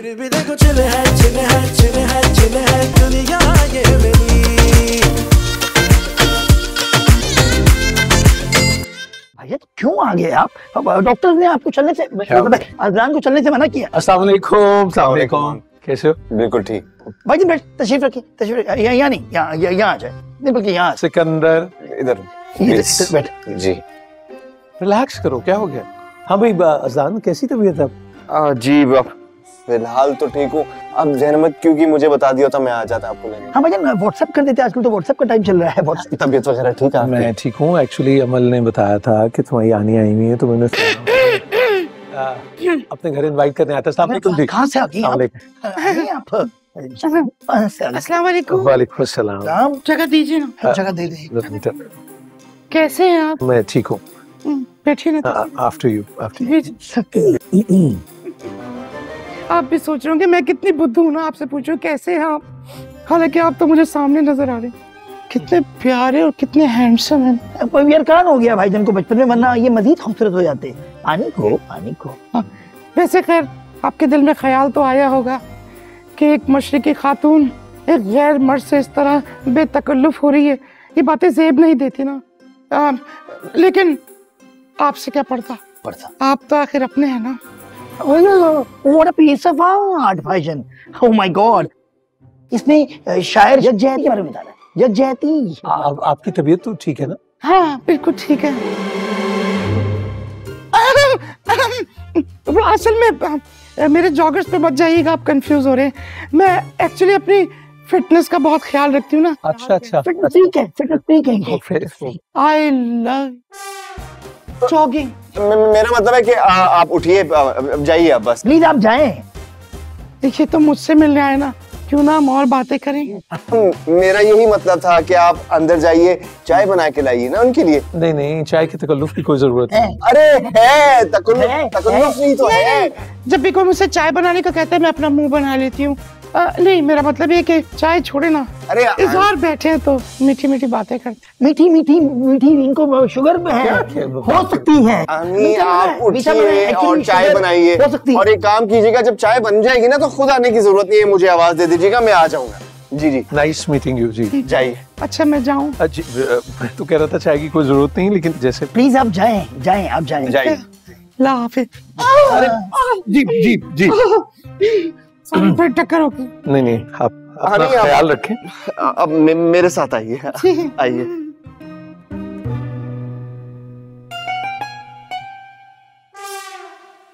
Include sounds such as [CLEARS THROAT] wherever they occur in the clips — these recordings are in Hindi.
फिर भी देखो चिल है चिल है चिल है चिल है दुनिया ये मेरी। भैया क्यों आ गए आप? डॉक्टर ने आपको चलने से मतलब अजलान को चलने से मना किया? अस्सलाम वालेकुम अस्सलाम वालेकुम कैसे हो? बिल्कुल ठीक। भाई जी बैठ तशरीफ़ रखिए तशरीफ़ यहाँ नहीं यहाँ यहाँ यहाँ आ जाए। नहीं बल्कि यहाँ सिकंदर इधर. इधर बैठ। जी। रिलैक्स करो क्या हो गया? हाँ भाई अजान कैसी तबीयत है जी फ़िलहाल तो ठीक हूँ। अब जहमत क्योंकि मुझे बता दिया था मैं आ जाता आपको लेने। हाँ भाई व्हाट्सएप कर देते आजकल तो व्हाट्सएप का टाइम चल रहा है। व्हाट्सएप तबीयत वगैरह ठीक है मैं ठीक हूँ। एक्चुअली अमल ने बताया था कि तुम्हारी आनी आई हुई है तो मैंने अपने घर इनवाइट करने आता था तुम ठीक कहाँ से आ गई आप? अस्सलाम वालेकुम। वालेकुम अस्सलाम। जगह दीजिए ना। जगह दे दे कैसे हैं आप? मैं ठीक हूँ। हम्म, बैठिए ना। आफ्टर यू आफ्टर जी। आप भी सोच रहे होंगे मैं कितनी बुद्धू हूँ ना आपसे पूछूँ कैसे हैं आप? हालाँकि आप तो मुझे सामने नज़र आ रहे हैं। कितने प्यारे और कितने हैंडसम हैं। अब यार कान हो गया भाई जन को बचपन में वरना ये मजीद खूबसूरत हो जाते। पानी को पानी को वैसे खैर आपके दिल में ख्याल तो आया होगा कि एक मशरकी खातून एक गैर मर्द से इस तरह बेतकल्लुफ हो रही है। ये बातें जेब नहीं देती ना। आ, लेकिन आपसे क्या पड़ता पड़ता आप तो आखिर अपने हैं ना। What a piece of art भाईजान ओह माय गॉड इसमें अ, शायर जग जयती के बारे में बता रहा है जग जयती आप, आपकी तबीयत तो ठीक है ना? हाँ बिल्कुल ठीक है। वो असल में मेरे जॉगर्स पे मत जाइएगा आप कंफ्यूज हो रहे हैं। मैं एक्चुअली अपनी फिटनेस का बहुत ख्याल रखती हूँ ना। अच्छा अच्छा। फिटनेस ठीक है फिटनेस ठीक है। आई लव जॉगिंग मेरा मतलब है कि आ, आप उठिए जाइए आप बस। प्लीज़ आप जाएँ। देखिए तो मुझसे मिलने आए ना। क्यों ना हम और बातें करें मेरा यही मतलब था कि आप अंदर जाइए चाय बना के लाइए ना उनके लिए। नहीं नहीं चाय के तकल्लुफ की कोई ज़रूरत नहीं। अरे है तकल्लुफ तकल्लुफ नहीं तो है। जब भी कोई मुझसे चाय बनाने का कहता है मैं अपना मुँह बना लेती हूँ। अ, नहीं मेरा मतलब ये कि चाय छोड़े ना। अरे इस बार बैठे हैं तो मीठी मीठी बातें करते मीठी मीठी मीठी इनको शुगर में है हो सकती है। आप उठिए और चाय बनाइए। हो सकती और एक काम कीजिएगा जब चाय बन जाएगी ना तो खुद आने की ज़रूरत नहीं है मुझे आवाज़ दे दीजिएगा मैं आ जाऊँगा। जी जी। नाइस मीटिंग यू जी। जाइए। अच्छा मैं जाऊँ। तो कह रहा था चाय की कोई ज़रूरत नहीं लेकिन जैसे प्लीज़ आप जाए जाए आप जाए। जाइए। जी जी जी। [LAUGHS] [LAUGHS] सारी फिर टक्कर होगी नहीं नहीं आप हाँ, अपना आप- ख्याल रखें। अब मे- मेरे साथ आइए। [LAUGHS] आइए।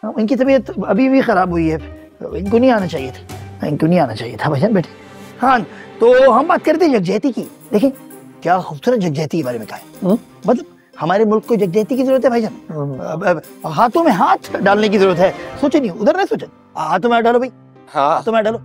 हाँ, इनकी तबीयत अभी भी खराब हुई है। इनको नहीं आना चाहिए था। इनको नहीं आना चाहिए था भाईजान बेटे हाँ तो हम बात करते हैं जगजहती की। देखिए क्या खूबसूरत जगजहती के बारे में कहा है। हम्म? मतलब हमारे मुल्क को जगजहती की ज़रूरत है भाईजान? अब, हाथों में हाथ डालने की ज़रूरत है। सोचे नहीं उधर नहीं सोचे। हाथों में हाथ डालो भाई। हाँ। हाथों में डालो।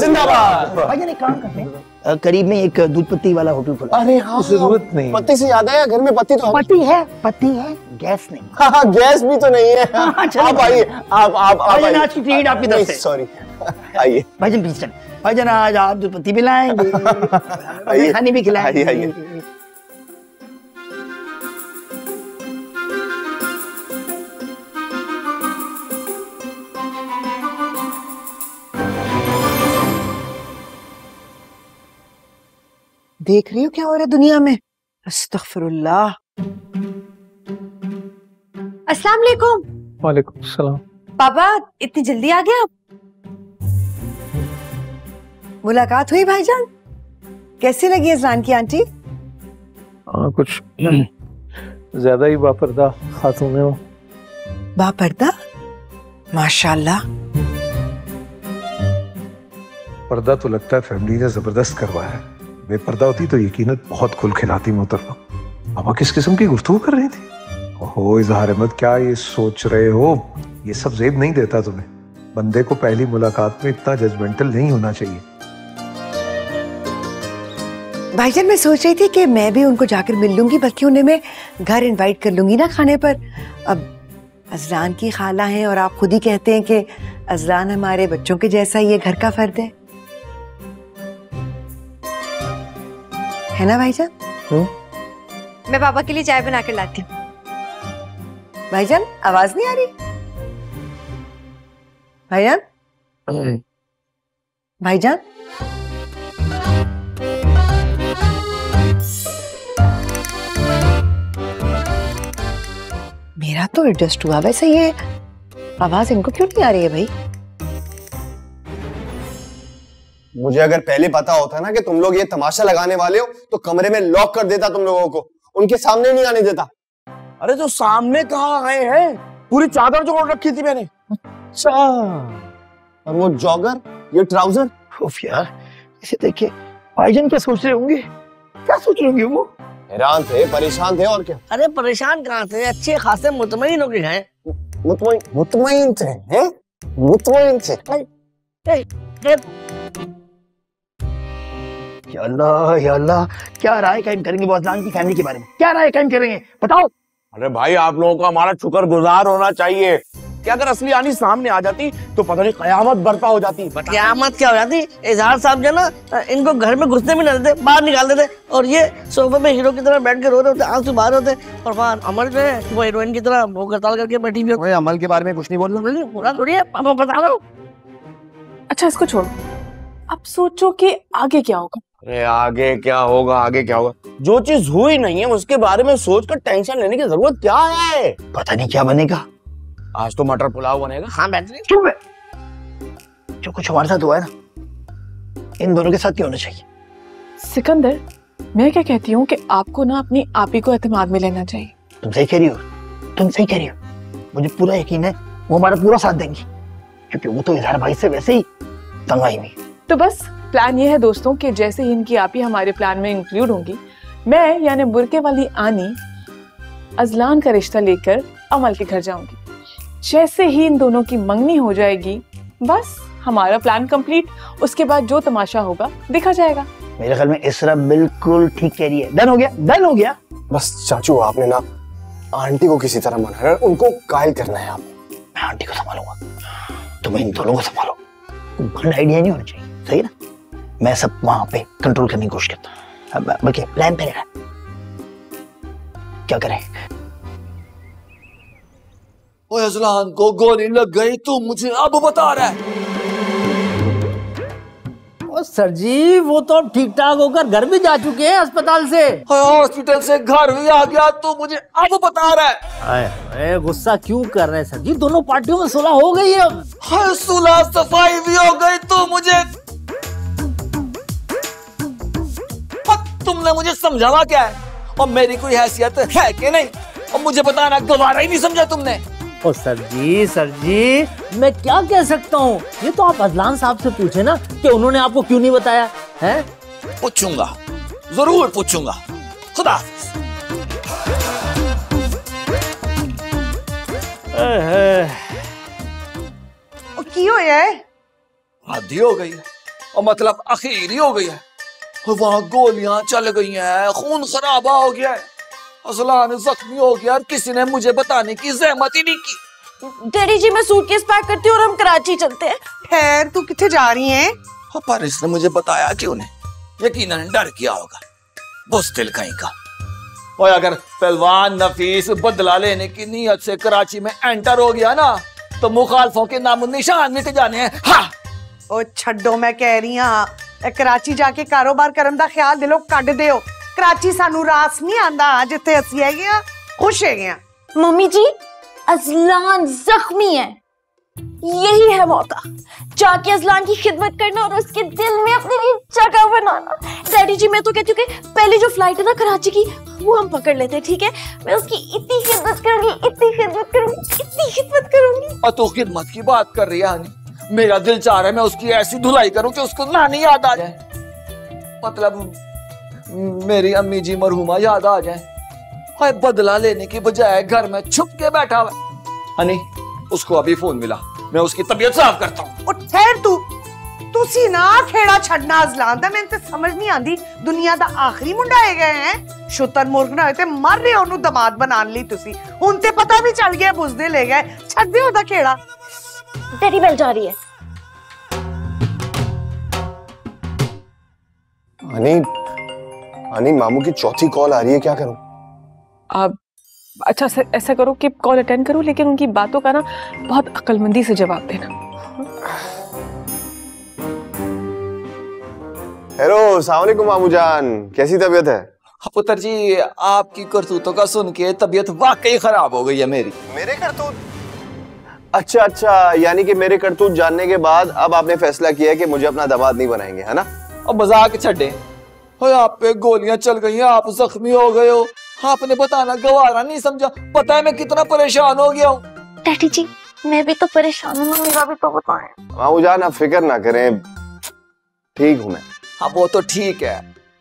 जिंदाबाद। भाईजान एक काम करते हैं। करीब में एक दूध पत्ती वाला होटल खुला। अरे हाँ ज़रूरत नहीं। पत्ती से ज़्यादा आया घर में पत्ती तो है पत्ती है पत्ती है गैस नहीं। हाँ हाँ, गैस भी तो नहीं है। हाँ, आप आइए आप आप आप आइए। आज की ट्रीट आपकी तरफ़ से। सॉरी आइए। भाईजान प्लीज़ चल। भाईजान आज आप दूध पत्ती भी लाएँगे। [LAUGHS] खानी भी खिलाएँगे। देख रही हो क्या हो रहा है दुनिया में? अस्तगफिरुल्लाह। अस्सलाम वालेकुम वालेकुम सलाम। पापा इतनी जल्दी आ गए आप? मुलाकात हुई भाईजान? कैसी लगी इजरान की आंटी? हाँ कुछ ज़्यादा ही बापर्दा खातून है वो। बापर्दा? माशाल्लाह। पर्दा तो लगता है फैमिली ने ज़बरदस्त करवाया है। बेपर्दा होती तो यकीन बहुत खुल खिलाती मोहतरमा। अब किस किस्म की गुफ्तगू कर रही थी? ओहो, इजहार अहमद, क्या ये सोच रहे हो? ये सब जेब नहीं देता तुम्हें। बंदे को पहली मुलाकात में इतना जजमेंटल नहीं होना चाहिए। भाईजान, मैं सोच रही थी कि मैं भी उनको जाकर मिल लूँगी, बल्कि उन्हें मैं घर इनवाइट कर लूँगी ना खाने पर। अब अजलान की खाला हैं और आप खुद ही कहते हैं कि अजलान हमारे बच्चों के जैसा ये घर का फर्द है। है ना भाईजान? मैं पापा के लिए चाय बना कर लाती हूँ। भाईजान आवाज़ नहीं आ रही? भाईजान? भाईजान? मेरा तो एडजस्ट हुआ वैसे ये आवाज़ इनको क्यों नहीं आ रही है भाई? मुझे अगर पहले पता होता ना कि तुम लोग ये तमाशा लगाने वाले हो तो कमरे में लॉक कर देता तुम लोगों को। उनके सामने नहीं आने देता। अरे जो सामने कहाँ आए हैं? पूरी चादर जोड़ रखी थी मैंने। अच्छा। और वो जॉगर ये ट्राउज़र उफ यार इसे देखिए भाईजान क्या सोच रहे होंगे? क्या सोच रहे होंगे वो? हैरान थे परेशान थे और क्या? अरे परेशान कहाँ थे? अच्छे खासे मुतमईन हो गए हैं। मुतमईन मुतमईन थे हैं? मुतमईन थे। अल्लाह या अल्लाह क्या राय कायम करेंगे अजलान की फैमिली के बारे में? क्या राय कायम करेंगे? बताओ। अरे भाई आप लोगों को हमारा शुक्र गुजार होना चाहिए। कि अगर असली आनी सामने आ जाती तो पता नहीं कयामत बर्पा हो जाती। क्यामत क्या हो जाती? इजहार साहब जो ना इनको घर में घुसने भी नहीं देते बाहर निकाल देते। और ये सोफे में हीरो की तरह बैठ के रो रहे होते आँसू बाहर होते। और वहाँ अमर जो है वो हीरोइन की तरह वो करताल करके बैठी हुई होती। अमल के बारे में कुछ नहीं बोल रहा? पूरा थोड़ी है पापा बता रहा हूँ। अच्छा इसको छोड़ो। अब सोचो कि आगे क्या होगा। अरे आगे क्या होगा आगे क्या होगा? जो चीज़ हुई नहीं है उसके बारे में सोच कर टेंशन लेने की ज़रूरत क्या है? पता नहीं क्या बनेगा। आज तो मटर पुलाव बनेगा। हाँ बेहतरीन चुप है। जो कुछ हमारे साथ हुआ है ना इन दोनों के साथ क्यों होना चाहिए? सिकंदर मैं क्या कहती हूँ कि आपको ना अपनी आप ही को एतमाद में लेना चाहिए। तुम सही कह रही हो। तुम सही कह रही हो। मुझे पूरा यकीन है वो हमारा पूरा साथ देंगी। क्योंकि वो तो इजहार भाई से वैसे ही तंग आई हुई। तो बस प्लान ये है दोस्तों कि जैसे ही इनकी आप ही हमारे प्लान में इंक्लूड होंगी मैं यानी बुरके वाली आनी अजलान का रिश्ता लेकर अमल के घर जाऊँगी। जैसे ही इन दोनों की मंगनी हो जाएगी बस हमारा प्लान कंप्लीट उसके बाद जो तमाशा होगा देखा जाएगा। मेरे ख्याल में इसरा बिल्कुल ठीक कह रही है। डन हो गया डन हो गया। बस चाचू आपने ना आंटी को किसी तरह मना है उनको कायल करना है आप। मैं आंटी को संभालूँगा। तुम इन दोनों को संभालो। गलत आइडिया नहीं होना चाहिए सही ना? मैं सब वहाँ पे कंट्रोल करने की कोशिश करता हूँ। बल्कि प्लान पे रहेगा क्या करें? ओए अजलान को गोली लग गई तू मुझे अब बता रहा है। ओ सर जी वो तो अब ठीक ठाक होकर घर भी जा चुके हैं अस्पताल से। हॉस्पिटल से घर भी आ गया तू मुझे अब बता रहा है। आए, आए, गुस्सा क्यों कर रहे हैं सर जी? दोनों पार्टियों में सुलह हो गई है सुलह सफ़ाई भी हो गई तू मुझे तुमने मुझे समझावा क्या है? और मेरी कोई हैसियत है कि नहीं? और मुझे बताना गवारा ही नहीं समझा तुमने। ओ सर जी सर जी मैं क्या कह सकता हूँ? ये तो आप अजलान साहब से पूछे ना कि उन्होंने आपको क्यों नहीं बताया है? पूछूँगा। ज़रूर पूछूँगा। खुदा की हो? गई और मतलब आखिरी हो गई है। मतलब और वहाँ गोलियाँ चल गई हैं खून खराबा हो गया है। असलान जख्मी हो गया और किसी ने मुझे बताने की जहमत ही नहीं की। डेडी जी मैं सूटकेस पैक करती हूँ और हम कराची चलते हैं। खैर तू किथे जा रही है? हाँ, पर इसने मुझे बताया कि उन्हें यकीन डर किया होगा। बस दिल कहीं का। और अगर पहलवान नफीस बदला लेने की नीयत से कराची में एंटर हो गया ना तो मुखालफों के नाम निशान मिट जाने हैं। हाँ। ओ छड़ो मैं कह रही हूँ ਕਰਾਚੀ ਜਾ ਕੇ ਕਾਰੋਬਾਰ ਕਰਨ ਦਾ ਖਿਆਲ ਦਿਲੋਂ ਕੱਢ ਦਿਓ ਕਰਾਚੀ ਸਾਨੂੰ ਰਾਸ ਨਹੀਂ ਆਂਦਾ ਜਿੱਥੇ ਅਸੀਂ ਹੈਗੇ ਆ ਖੁਸ਼ ਹੈਗੇ ਆ मम्मी जी अजलान जख्मी है यही है मौका जाके अजलान की खिदमत करना और उसके दिल में अपने लिए जगह बनाना डैडी जी मैं तो कहती हूँ कि पहले जो फ्लाइट है ना कराची की वो हम पकड़ लेते हैं ठीक है मैं उसकी इतनी खिदमत करूंगी इतनी खिदमत करूंगी इतनी खिदमत करूंगी और तू खिदमत की बात कर रही है हानी मेरा दिल चाह रहा है मैं उसकी ऐसी धुलाई करूं कि उसको नानी याद आ जाए मतलब म- मेरी अम्मी जी मरहुमा याद आ जाए हाय बदला लेने की बजाय घर में छुप के बैठा हुआ है। हनी उसको अभी फोन मिला मैं उसकी तबीयत साफ करता हूँ ਉਹ ਠਹਿਰ ਤੂੰ ਤੁਸੀਂ ਨਾ ਖੇੜਾ ਛੱਡਣਾ ਅਜ਼ਲਾਨ ਦਾ ਮੈਨੂੰ ਤੇ ਸਮਝ ਨਹੀਂ ਆਂਦੀ ਦੁਨੀਆ ਦਾ ਆਖਰੀ ਮੁੰਡਾ ਹੈਗਾ ਹੈ ਸ਼ੁਤਰ ਮੁਰਗ ਨਾ ਹੋਏ ਤੇ ਮਰ ਰਹੇ ਉਹਨੂੰ ਦਮਾਦ ਬਣਾਉਣ ਲਈ ਤੁਸੀਂ ਹੁਣ ਤੇ ਪਤਾ ਵੀ ਚੱਲ ਗਿਆ ਬੁੱਝਦੇ ਲੈ ਗਏ ਛੱਡ ਦਿਓ ਉਹਦਾ ਖੇੜਾ डेरी बेल जा रही है। आनी, आनी मामू की चौथी कॉल आ रही है क्या करूँ? आप अच्छा सर ऐसा करो कि कॉल अटेंड करो लेकिन उनकी बातों का ना बहुत अकलमंदी से जवाब देना। हेलो सलामकुम मामू जान कैसी तबीयत है हाँ, पुत्र जी आपकी करतूतों का सुन के तबीयत वाकई खराब हो गई है मेरी। मेरे करतूत? अच्छा अच्छा यानी कि मेरे करतूत जानने के बाद अब आपने फैसला किया है कि मुझे अपना दामाद नहीं बनाएँगे है ना? अब मज़ाक छड़े हो आप पे गोलियाँ चल गई हैं आप जख्मी हो गए हो। आपने बताना गवारा नहीं समझा। पता है मैं कितना परेशान हो गया हूँ। डैडी जी मैं भी तो परेशान हूँ मेरा भी तो बताएँ मामू जान आप फ़िक्र ना करें ठीक हूँ मैं। हाँ वो तो ठीक है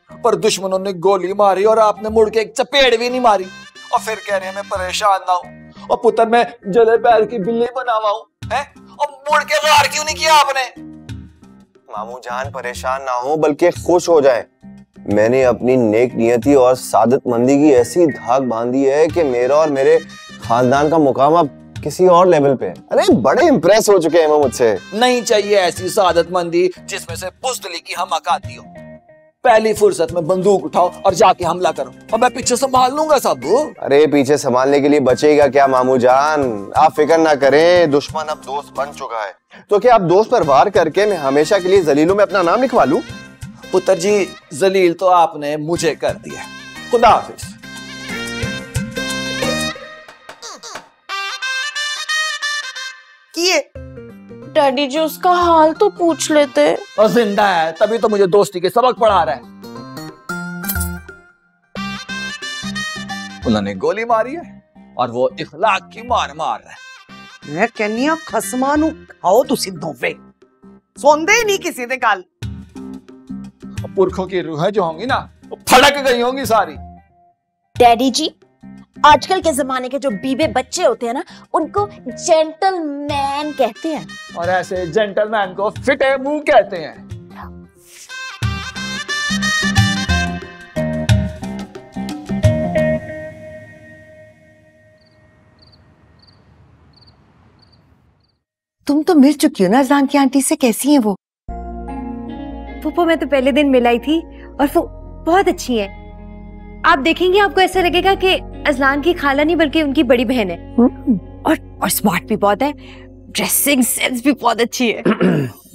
पर दुश्मनों ने गोली मारी और आपने मुड़ के एक चपेट भी नहीं मारी। और फिर कह रहे हैं मैं परेशान ना हूँ। और पुत्र, मैं जले पैर की बिल्ली बनावा हूँ, है? और मुड़ के वार क्यों नहीं किया आपने? मामू जान परेशान ना हो, बल्कि खुश हो जाए। मैंने अपनी नेक नियति और सादत मंदी की ऐसी धाक बांधी है कि मेरा और मेरे खानदान का मुकाम अब किसी और लेवल पे अरे, बड़े इंप्रेस हो चुके हैं मुझसे। नहीं चाहिए ऐसी सादतमंदी जिसमें से बुजदली की हम आती हो। पहली फुर्सत में बंदूक उठाओ और जाके हमला करो। और मैं पीछे संभाल लूँगा सब। अरे पीछे संभालने के लिए बचेगा क्या मामू जान? आप फ़िक्र ना करें दुश्मन अब दोस्त बन चुका है। तो क्या आप दोस्त पर वार करके मैं हमेशा के लिए जलीलों में अपना नाम लिखवा लूँ? पुत्र जी जलील तो आपने मुझे कर दिया खुदा हाफिज। किए? डैडी जी उसका हाल तो पूछ लेते। और ज़िंदा है तभी तो मुझे दोस्ती के सबक पढ़ा रहा है। उन्होंने गोली मारी है और वो इखलाक की मार मार रहा है। मैं कहनी आ खसमा नु खाओ तुसी दोवे। सोंदे ही नहीं किसी दे गल। पुरखों की रूहें जो होंगी ना वो फड़क गई होंगी सारी। डैडी जी आजकल के जमाने के जो बीबे बच्चे होते हैं ना उनको जेंटलमैन कहते हैं। और ऐसे जेंटलमैन को फिटे मुँह कहते हैं। तुम तो मिल चुकी हो ना अजलान की आंटी से कैसी हैं वो? पुप्पो मैं तो पहले दिन मिलाई थी और वो बहुत अच्छी है। आप देखेंगे आपको ऐसा लगेगा कि अजलान की खाला नहीं बल्कि उनकी बड़ी बहन है। और और स्मार्ट भी बहुत है। ड्रेसिंग सेंस भी बहुत अच्छी है। [CLEARS THROAT]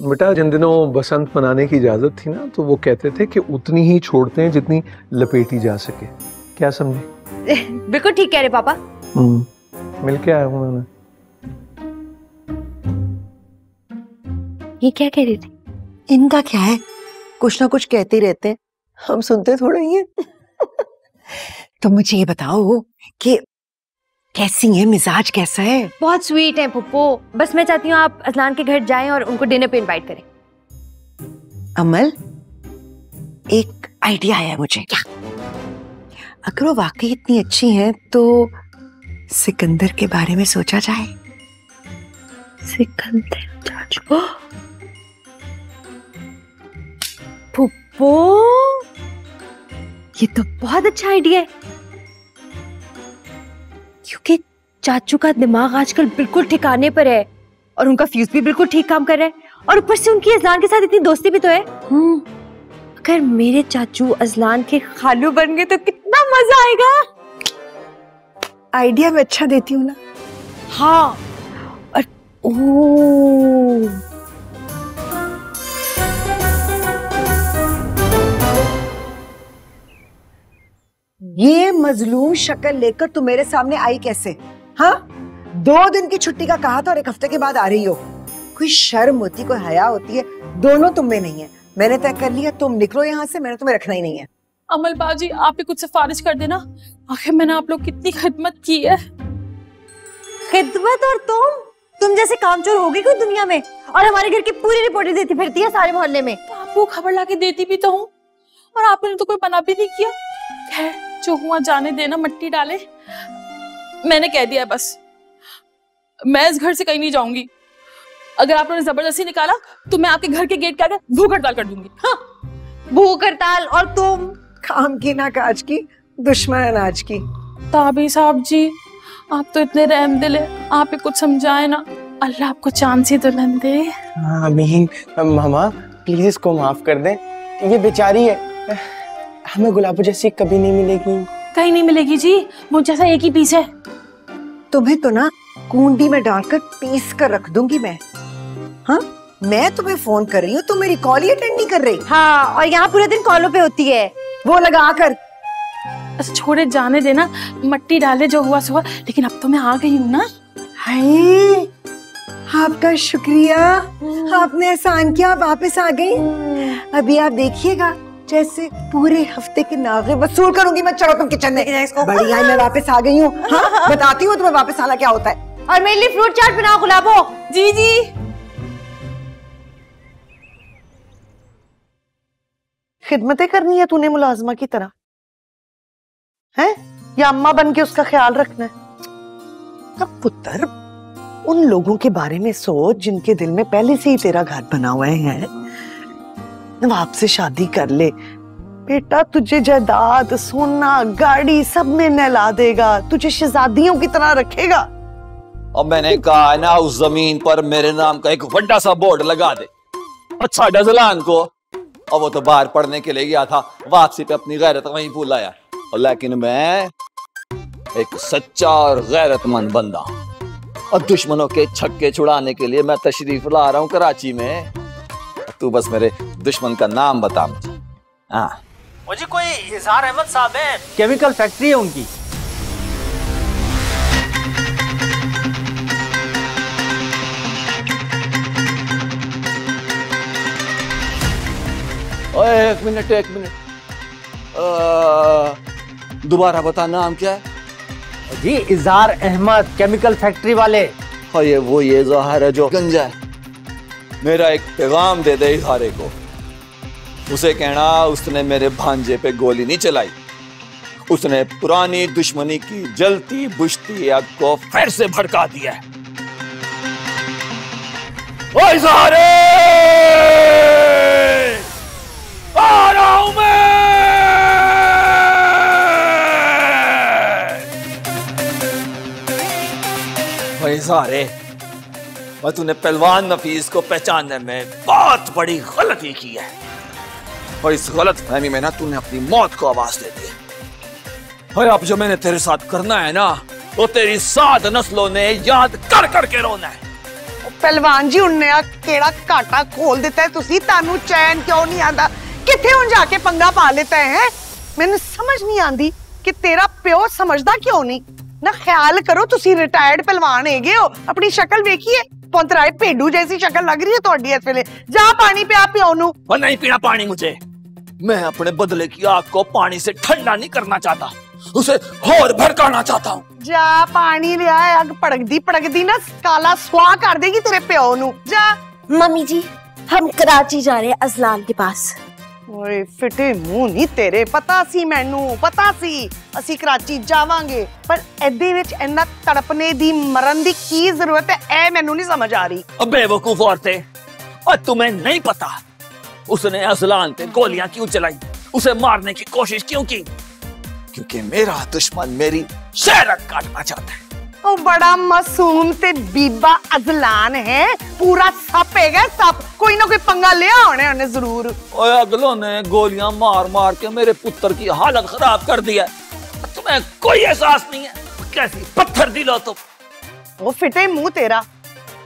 बेटा जिन दिनों बसंत मनाने की इजाज़त थी ना तो वो कहते थे कि उतनी ही छोड़ते हैं जितनी लपेटी जा सके। क्या समझे? [LAUGHS] बिल्कुल ठीक कह रहे पापा। हम्म, मिल के आया हूँ मैं ये क्या कह रही थी? इनका क्या है? कुछ ना कुछ कहते रहते हैं। हम सुनते थोड़ा ही हैं। तो मुझे ये बताओ कि कैसी है मिजाज कैसा है? बहुत स्वीट है पुप्पो। बस मैं चाहती हूँ आप अजलान के घर जाएँ और उनको डिनर पे इनवाइट करें। अमल एक आइडिया आया मुझे। क्या? अगर वो वाकई इतनी अच्छी हैं तो सिकंदर के बारे में सोचा जाए। सिकंदर चाचू। [GASPS] पुप्पो! ये तो बहुत अच्छा आइडिया है। क्योंकि चाचू का दिमाग आजकल बिल्कुल ठिकाने पर है और उनका फ्यूज भी बिल्कुल ठीक काम कर रहा है और ऊपर से उनकी अजलान के साथ इतनी दोस्ती भी तो है। हम्म। अगर मेरे चाचू अजलान के खालू बन गए तो कितना मज़ा आएगा। आइडिया मैं अच्छा देती हूँ ना। हाँ। और ओ ये मजलूम शक्ल लेकर तू मेरे सामने आई कैसे? हाँ? दो दिन की छुट्टी का कहा था और एक हफ़्ते के बाद आ रही हो। कोई शर्म होती कोई हया होती है दोनों तुम में नहीं है। मैंने तय कर लिया तुम निकलो यहाँ से मैंने तुम्हें रखना ही नहीं है। अमल बाजी आप भी कुछ सिफारिश कर देना। आखिर मैंने आप लोग कितनी खिदमत की है। खिदमत और तुम? तुम जैसे कामचोर होगी कोई दुनिया में? और हमारे घर की पूरी रिपोर्टें देती फिरती है सारे मोहल्ले में। तो आपको खबर लाके देती भी तो हूँ। और आपने तो कोई बना भी नहीं किया। खैर जो हुआ जाने देना मट्टी डाले। मैंने कह दिया बस। मैं इस घर से कहीं नहीं जाऊँगी। अगर आपने ज़बरदस्ती निकाला तो मैं आपके घर के गेट के आगे भूख हड़ताल कर दूँगी। हाँ। भूख हड़ताल और तुम काम की ना काज की दुश्मन अनाज की। ताबी साहब जी आप तो इतने रहम दिल है। आप ही कुछ समझाए ना। अल्लाह आपको चाँद सी दुल्हन दे। आमीन। मामा प्लीज़ इसको माफ़ कर दें। ये बेचारी है। हमें गुलाबो जैसी कभी नहीं मिलेगी। कहीं नहीं मिलेगी जी। मुझ जैसा एक ही पीस है। तुम्हें तो ना कुंडी में डालकर पीस कर रख दूँगी मैं। हाँ मैं तुम्हें फ़ोन कर रही हूँ तुम मेरी कॉल ही अटेंड नहीं कर रही। हाँ और यहाँ पूरे दिन कॉलों पे होती है। वो लगा कर बस छोड़े जाने देना मट्टी डाले जो हुआ सो हुआ लेकिन अब तो मैं आ गई हूँ ना। हाय आपका शुक्रिया। आपने एहसान किया आप वापस आ गई। अभी आप देखिएगा जैसे पूरे हफ़्ते के नागे वसूल करूँगी मैं चलो तुम किचन में। बढ़िया मैं वापस आ गई हूँ। हाँ बताती हूँ तुम्हें वापस आना क्या होता है। और मेरे लिए फ्रूट चाट बनाओ गुलाबो। जी जी। खिदमतें करनी है तूने मुलाजमा की तरह। है? या अम्मा बन के उसका ख्याल रखना है। अब पुत्र उन लोगों के बारे में सोच जिनके दिल में पहले से ही तेरा घर बना हुआ है? नवाब से शादी कर ले। बेटा, तुझे जायदाद, सोना, गाड़ी सब में नहला देगा। तुझे शहजादियों की तरह रखेगा। अब मैंने कहा ना, उस ज़मीन पर मेरे नाम का एक बड़ा सा बोर्ड लगा दे। अच्छा डजलान को। और वो तो बाहर पढ़ने के लिए गया था, वापसी पे अपनी गैरत वहीं भूल आया और लेकिन मैं एक सच्चा और गैरतमंद बंदा और दुश्मनों के छक्के छुड़ाने के लिए मैं तशरीफ़ ला रहा हूँ कराची में। तू बस मेरे दुश्मन का नाम बता। मुझे हाँ। मुझे कोई इजहार अहमद साहब है। केमिकल फैक्ट्री है उनकी। ओए एक मिनट एक मिनट। दोबारा बता नाम क्या है? जी इजहार अहमद केमिकल फैक्ट्री वाले। हाँ ये वो ये जहर है जो गंजा है। मेरा एक पैगाम दे दे इजहारे को। उसे कहना, उसने मेरे भांजे पे गोली नहीं चलाई। उसने पुरानी दुश्मनी की जलती बुझती आग को फिर से भड़का दिया है। ओ इजहारे और तूने पहलवान नफीस को पहचानने में बहुत बड़ी गलती की है और इस गलत फहमी में ना तूने अपनी मौत को आवाज दे दी और अब जो मैंने तेरे साथ करना है ना वो तेरी सात नस्लों ने याद कर कर के रोना है ਪਹਿਲਵਾਨ ਜੀ ਉਹਨੇ ਆ ਕਿਹੜਾ ਘਾਟਾ ਖੋਲ ਦਿੱਤਾ ਹੈ ਤੁਸੀਂ ਤੁਹਾਨੂੰ ਚੈਨ ਕਿਉਂ ਨਹੀਂ ਆਂਦਾ ਕਿੱਥੇ ਹੁਣ ਜਾ ਕੇ ਪੰਗਾ ਪਾ ਲੈਤਾ ਹੈ ਮੈਨੂੰ ਸਮਝ ਨਹੀਂ ਆਂਦੀ ਕਿ ਤੇਰਾ ਪਿਓ ਸਮਝਦਾ ਕਿਉਂ ਨਹੀਂ ਨਾ ਖਿਆਲ ਕਰੋ ਤੁਸੀਂ ਰਿਟਾਇਰਡ ਪਹਿਲਵਾਨ ਹੈਗੇ ਹੋ ਆਪਣੀ ਸ਼ਕਲ ਵੇਖੀਏ ਪੰਤਰਾਏ ਭੇਡੂ ਜੈਸੀ ਸ਼ਕਲ ਲੱਗ ਰਹੀ ਹੈ ਤੁਹਾਡੀ ਇਸ ਵੇਲੇ ਜਾ ਪਾਣੀ ਪਿਆ ਪਿਓ ਨੂੰ और नहीं पीना पानी मुझे मैं अपने बदले की आग को पानी से ठंडा नहीं करना चाहता उसे और भड़काना चाहता हूँ ਜਾ ਪਾਣੀ ਲਿਆ ਅੱਗ ਭੜਕਦੀ ਭੜਕਦੀ ਨਾ ਕਾਲਾ ਸਵਾ ਕਰ ਦੇਗੀ ਤੇਰੇ ਪਿਓ ਨੂੰ ਜਾ मम्मी जी हम कराची जा रहे हैं अजलान के पास ਓਏ ਫਿੱਟੇ ਮੂੰਹ ਨਹੀਂ ਤੇਰੇ ਪਤਾ ਸੀ ਮੈਨੂੰ ਪਤਾ ਸੀ ਅਸੀਂ ਕਰਾਚੀ ਜਾਵਾਂਗੇ ਪਰ ਐਦੇ ਵਿੱਚ ਇੰਨਾ ਤੜਪਨੇ ਦੀ ਮਰਨ ਦੀ ਕੀ ਜ਼ਰੂਰਤ ਹੈ ਇਹ ਮੈਨੂੰ ਨਹੀਂ ਸਮਝ ਆ ਰਹੀ अब बेवकूफ औरतें और तुम्हें नहीं पता उसने असलान पे गोलियां क्यों चलाई उसे मारने की कोशिश क्यों की क्योंकि मेरा दुश्मन मेरी शहरत काटना चाहता है ਉਹ ਬੜਾ ਮਾਸੂਮ ਤੇ ਬੀਬਾ ਅਜ਼ਲਾਨ ਹੈ ਪੂਰਾ ਸੱਪ ਹੈਗਾ ਸੱਪ ਕੋਈ ਨਾ ਕੋਈ ਪੰਗਾ ਲਿਆ ਹੋਣਾ ਉਹਨੇ ਜ਼ਰੂਰ ओए अगलों ने गोलियां मार मार के मेरे पुत्र की हालत खराब कर दी है तुम्हें कोई एहसास नहीं है कैसी पत्थर दिल हो तुम ਉਹ ਫਿੱਟੇ ਮੂੰਹ ਤੇਰਾ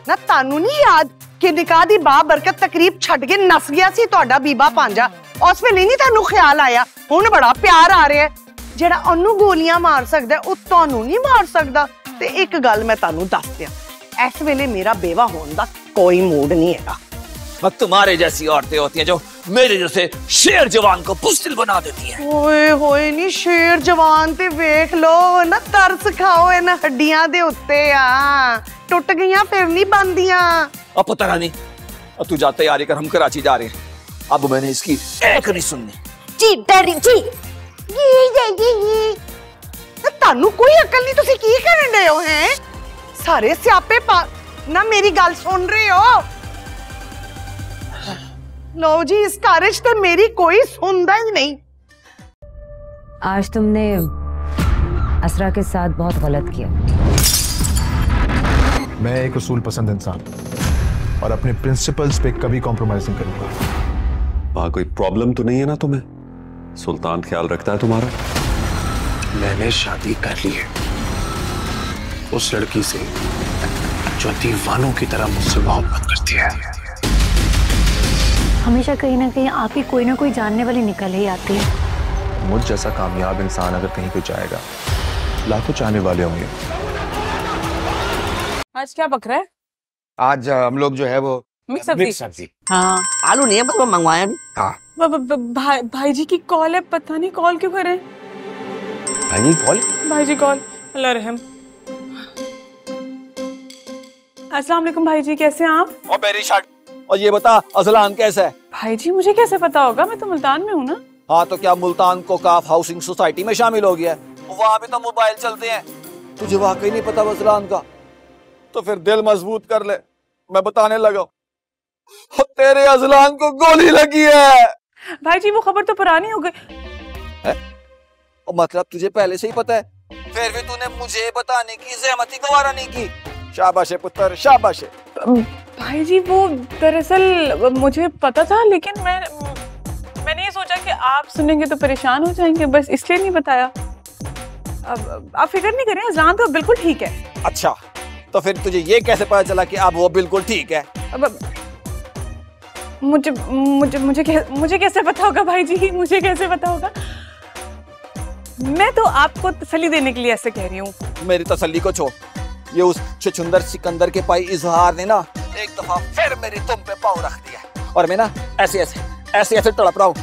ਨਾ ਤੁਹਾਨੂੰ ਨਹੀਂ ਯਾਦ ਕਿ ਨਿਕਾਹ ਦੀ ਬਾ ਬਰਕਤ ਤਕਰੀਬ ਛੱਡ ਕੇ ਨਸ ਗਿਆ ਸੀ ਤੁਹਾਡਾ ਬੀਬਾ ਭਾਂਜਾ ਉਸ ਵੇਲੇ ਨਹੀਂ ਤੁਹਾਨੂੰ ਖਿਆਲ ਆਇਆ ਹੁਣ ਬੜਾ ਪਿਆਰ ਆ ਰਿਹਾ ਹੈ। ਜਿਹੜਾ ਉਹਨੂੰ ਗੋਲੀਆਂ ਮਾਰ ਸਕਦਾ ਹੈ, ਉਹ ਤੁਹਾਨੂੰ ਨਹੀਂ ਮਾਰ ਸਕਦਾ ਤੇ ਇੱਕ ਗੱਲ ਮੈਂ ਤੁਹਾਨੂੰ ਦੱਸ ਦਿਆਂ ਇਸ ਵੇਲੇ ਮੇਰਾ ਬੇਵਾ ਹੋਣ ਦਾ ਕੋਈ ਮੂਡ ਨਹੀਂ ਹੈਗਾ और तुम्हारे जैसी औरतें होती हैं जो मेरे जैसे शेर जवान को बुजदिल बना देती हैं ਓਏ ਹੋਏ ਨਹੀਂ ਸ਼ੇਰ ਜਵਾਨ ਤੇ ਵੇਖ ਲੋ ਨਾ ਤਰਸ ਖਾਓ ਇਹਨਾਂ ਹੱਡੀਆਂ ਦੇ ਉੱਤੇ ਆ ਟੁੱਟ ਗਈਆਂ ਫਿਰ ਨਹੀਂ ਬੰਦੀਆਂ अब पता नहीं अब तू जा तैयारी कर हम कराची जा रहे हैं अब मैंने इसकी एक नहीं सुननी जी डैडी जी ਜੀ ਜੀ ਜੀ ਜੀ ਨਾ ਤੁਹਾਨੂੰ ਕੋਈ ਅਕਲ ਨਹੀਂ ਤੁਸੀਂ ਕੀ ਕਰਨ ਦੇ ਹੋ ਹੈ ਸਾਰੇ ਸਿਆਪੇ ਪਾ ਨਾ ਮੇਰੀ ਗੱਲ ਸੁਣ ਰਹੇ ਹੋ ਲਓ ਜੀ ਇਸ ਘਰ 'ਚ ਤੇ ਮੇਰੀ ਕੋਈ ਸੁਣਦਾ ਹੀ ਨਹੀਂ आज तुमने असरा के साथ बहुत गलत किया मैं एक उसूल पसंद इंसान हूं और अपने प्रिंसिपल्स पे कभी कॉम्प्रोमाइज नहीं करूंगा वहां कोई प्रॉब्लम तो नहीं है ना तुम्हें सुल्तान ख्याल रखता है तुम्हारा मैंने शादी कर ली है। उस लड़की से जो दीवानों की तरह मुझसे मोहब्बत करती है। हमेशा कहीं ना कहीं आप ही कोई ना कोई जानने वाली निकल ही आती है। मुझ जैसा कामयाब इंसान अगर कहीं पे जाएगा लाखों चाहने वाले होंगे। आज क्या पक रहा है? आज हम लोग जो है वो मिक्स सब्ज़ी। सब्ज़ी। हाँ। आलू नहीं है मंगवाया। नहीं हाँ ब- ब- भाई भाई जी की कॉल है पता नहीं कॉल क्यों कर रहे हैं? भाई जी कॉल। भाई जी कॉल। अल्लाह रहम। अस्सलाम वालेकुम भाई जी कैसे हैं आप? और मेरी शर्ट और ये बता अजलान कैसा है? भाई जी मुझे कैसे पता होगा? मैं तो मुल्तान में हूँ ना। हाँ तो क्या मुल्तान को काफ हाउसिंग सोसाइटी में शामिल हो गया? है वहाँ भी तो मोबाइल चलते हैं। तुझे वाकई नहीं पता अजलान का? तो फिर दिल मज़बूत कर ले। मैं बताने लगा और तेरे अजलान को गोली लगी है। भाई जी वो खबर तो पुरानी हो गई। मतलब तुझे पहले से ही पता है। फिर भी तूने मुझे बताने की जहमत ही गवारा नहीं की। शाबाश है पुत्र शाबाश है। भाई जी वो दरअसल मुझे पता था लेकिन मैं मैंने ये सोचा कि आप सुनेंगे तो परेशान हो जाएँगे बस इसलिए नहीं बताया। अब आप फ़िक्र नहीं करें अजान तो बिल्कुल ठीक है। अच्छा तो फिर तुझे ये कैसे पता चला कि अब वो बिल्कुल ठीक है? अब अब मुझे मुझे मुझे मुझे कैसे पता होगा भाई जी? मुझे कैसे पता होगा? मैं तो आपको तसली देने के लिए ऐसे कह रही हूँ। मेरी तसली को छोड़। ये उस छुछुंदर सिकंदर के पाई इजहार ने ना एक दफ़ा फिर मेरी तुम पे पाँव रख दिया और मैं ना ऐसे ऐसे ऐसे ऐसे तड़प रहा हूँ।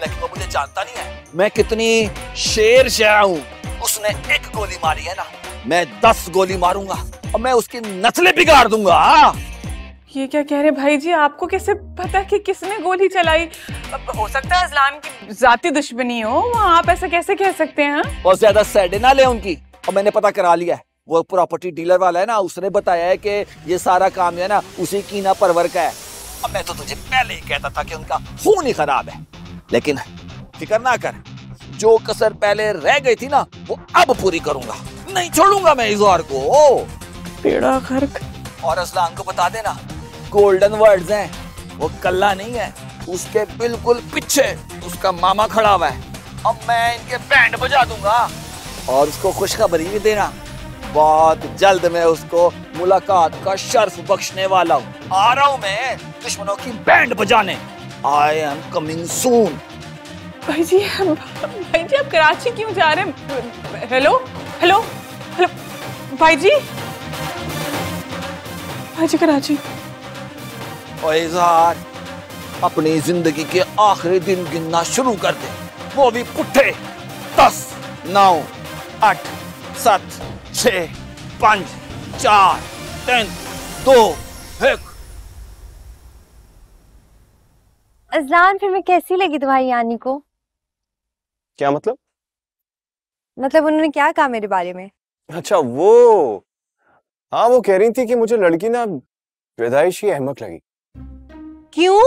लेकिन वो मुझे जानता नहीं है। मैं कितनी शेर शाह हूँ। उसने एक गोली मारी है ना, मैं दस गोली मारूँगा और मैं उसकी नस्लें बिगाड़ दूँगा। हाँ? ये क्या कह रहे भाई जी आपको कैसे पता कि किसने गोली चलाई? हो सकता है अजलान की जाती दुश्मनी हो आप ऐसा कैसे कह सकते हैं? बहुत ज़्यादा सैडे ना ले उनकी। और मैंने पता करा लिया है। वो प्रॉपर्टी डीलर वाला है ना उसने बताया है कि ये सारा काम है ना उसी कीना परवर का है। अब मैं तो तुझे पहले ही कहता था कि उनका खून ही खराब है। लेकिन फ़िक्र ना कर जो कसर पहले रह गई थी ना वो अब पूरी करूँगा। नहीं छोड़ूँगा मैं इजहार को। पेड़ा खर्क। और असलान को बता देना गोल्डन वर्ड्स हैं। वो कल्ला नहीं है, उसके बिल्कुल पीछे उसका मामा खड़ा हुआ है। अब मैं इनके बैंड बजा दूँगा और उसको खुशखबरी भी देना। बहुत जल्द मैं उसको मुलाकात का शर्फ बख्शने वाला हूँ। आ रहा हूँ मैं दुश्मनों की बैंड बजाने। आई एम कमिंग सून भाई जी भाई जी, आप कराची क्यों जा रहे हैं? हेलो? हेलो? हेलो? भाई जी? भाई जी, कराची। और इजहार अपनी ज़िंदगी के आखिरी दिन गिनना शुरू कर दे। वो भी पुट्ठे दस नौ आठ सात छ पाँच चार तीन दो एक। अजलान फिर मैं कैसी लगी तुम्हारी यानी को? क्या मतलब? मतलब उन्होंने क्या कहा मेरे बारे में? अच्छा वो हाँ वो कह रही थी कि मुझे लड़की ना पैदाइशी अहमक लगी। क्यों?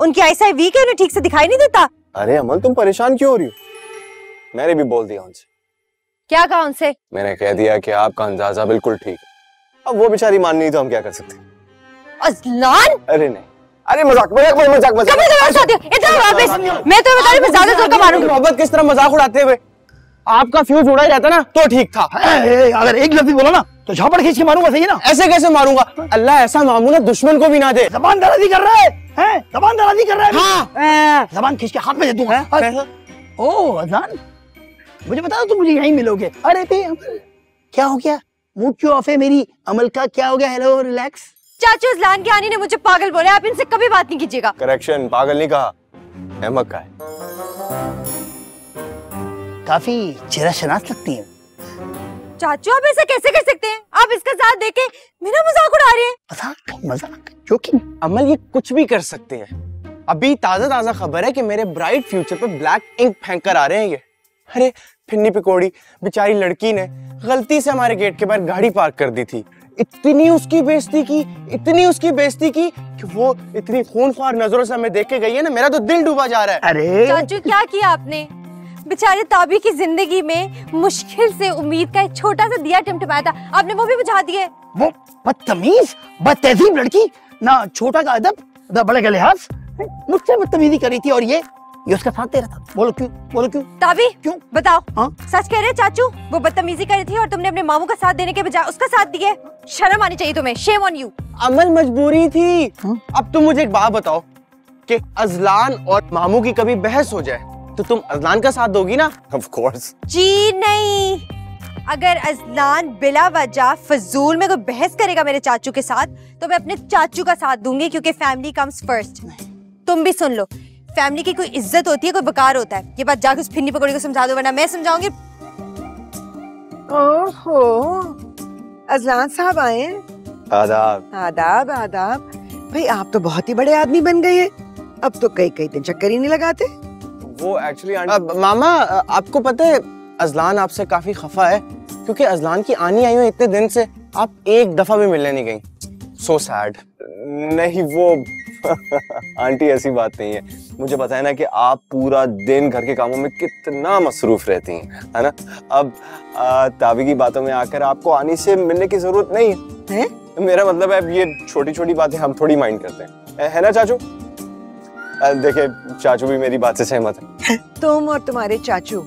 उनकी आईसाई वीक है उन्हें ठीक से दिखाई नहीं देता। अरे अमल तुम परेशान क्यों हो रही हो? मैंने भी बोल दिया उनसे। क्या कहा उनसे? मैंने कह दिया कि आपका अंदाज़ा बिल्कुल ठीक है। अब वो बेचारी मान नहीं तो हम क्या कर सकते? अजलान? अरे नहीं। अरे मज़ाक मज़ाक मज़ाक मज़ाक। कब इधर आते हो? इधर आओ वापस। मैं तो बता रही हूँ, मैं ज़्यादा ज़ोर का मारूँगी। मोहब्बत किस तरह मज़ाक उड़ाते हुए? आपका फ्यूज उड़ा ही रहता ना तो ठीक था। ए, अगर एक लफ्ज बोला ना तो झापड़ खींच के मारूँगा सही ना? ऐसे कैसे मारूँगा? अल्लाह ऐसा मामूला दुश्मन को भी ना दे। जबान दराजी कर रहा है हैं? जबान दराजी कर रहा है हाँ। जबान खींच के हाथ में दे दूँगा। ओ अजान। मुझे बता दो तुम मुझे यहीं मिलोगे। अरे बे अमल। क्या हो गया? मूड क्यों ऑफ़ है मेरी? अमल का क्या हो गया? हेलो रिलैक्स चाचू अजलान की आनी ने मुझे पागल बोला आप इनसे कभी बात नहीं कीजिएगा। करेक्शन पागल नहीं कहा। अहमक का है। काफ़ी चेहरा शनाख्त लगती है। चाचू आप ऐसा कैसे कर सकते हैं? आप इसका साथ देके मेरा मज़ाक उड़ा रहे हैं। मज़ाक मज़ाक जोकिंग अमल ये कुछ भी कर सकते हैं। अभी ताज़ा ताज़ा खबर है कि मेरे ब्राइट फ्यूचर पे ब्लैक इंक फेंक कर आ रहे हैं ये। अरे फिन्नी पिकोड़ी बेचारी लड़की ने गलती से हमारे गेट के बाहर गाड़ी पार्क कर दी थी। इतनी उसकी बेइज्जती की इतनी उसकी बेइज्जती की कि वो इतनी खूनख्वार नज़रों से हमें देख के गई है ना मेरा तो दिल डूबा जा रहा है। अरे। चाचू क्या किया आपने? बेचारे ताबी की ज़िंदगी में मुश्किल से उम्मीद का एक छोटा सा दिया टिमटिमाया था। आपने वो भी बुझा दिए। वो बदतमीज बदतहजीब लड़की। ना छोटा का अदब ना बड़े का लिहाज। मुझसे बदतमीजी करी थी और ये ये उसका साथ दे रहा था। बोलो क्यों बोलो क्यों? ताबी क्यों? बताओ। हाँ? सच कह रहे हैं चाचू? वो बदतमीजी करी थी और तुमने अपने मामू का साथ देने के बजाय उसका साथ दिए। शर्म आनी चाहिए तुम्हें। शेम ऑन यू अमल मजबूरी थी। अब तुम मुझे एक बात बताओ कि अजलान और मामू की कभी बहस हो जाए? तो तुम अजलान का साथ दोगी ना? ऑफ़ कोर्स जी नहीं। अगर अजलान बिला वजह फजूल में कोई बहस करेगा मेरे चाचू के साथ तो मैं अपने चाचू का साथ दूँगी क्योंकि फैमिली कम्स फ़र्स्ट तुम भी सुन लो। फैमिली की कोई इज़्ज़त होती है कोई बकार होता है। ये बात जाके उस फिन्नी पकौड़ी को समझा दो वरना मैं समझाऊँगी। ओहो। अजलान साहब आए आदाब। आदाब आदाब। भाई आप तो बहुत ही बड़े आदमी बन गए हैं। अब तो कई कई दिन चक्कर ही नहीं लगाते। वो एक्चुअली मामा आपको पता है अजलान आपसे काफ़ी खफा है क्योंकि अजलान की आनी आई हुई इतने दिन से आप एक दफ़ा भी मिलने नहीं गई। सो सैड नहीं वो [LAUGHS] आंटी ऐसी बात नहीं है। मुझे पता है ना कि आप पूरा दिन घर के कामों में कितना मसरूफ रहती हैं है ना? अब ताबी की बातों में आकर आपको आनी से मिलने की ज़रूरत नहीं है, है? मेरा मतलब है ये छोटी छोटी बातें हम थोड़ी माइंड करते हैं है ना चाचू? देखिए चाचू भी मेरी बात से सहमत है। तुम और तुम्हारे चाचू